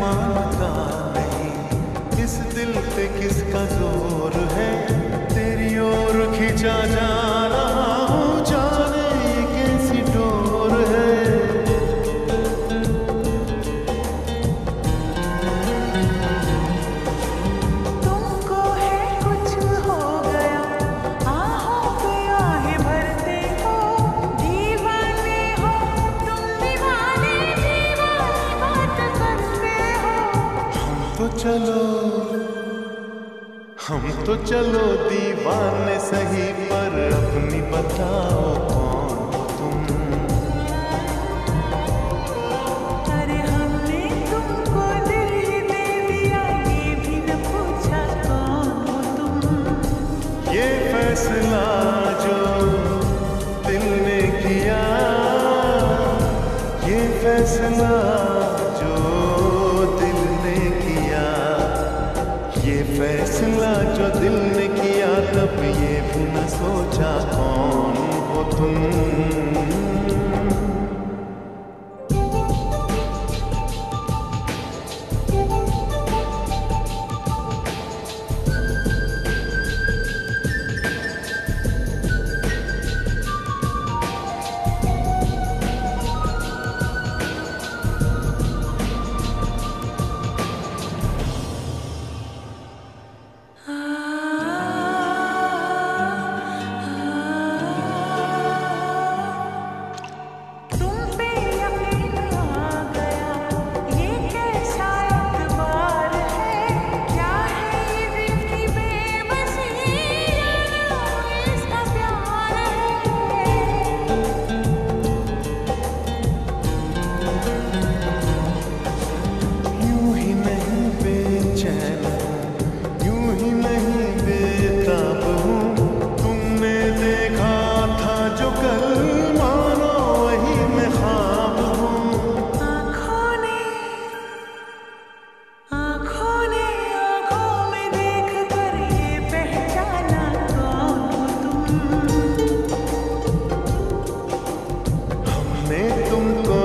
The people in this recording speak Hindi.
मानता नहीं इस दिल पे किसका ज़ोर है? तेरी ओर खिंचा जा चलो। हम तो चलो दीवाने सही पर अपनी बताओ कौन तुम? अरे हमने तुमको दिल दे दिया ये भी न पूछा कौन हो तुम? ये फैसला जो दिल ने किया ये फैसला हमने तुमको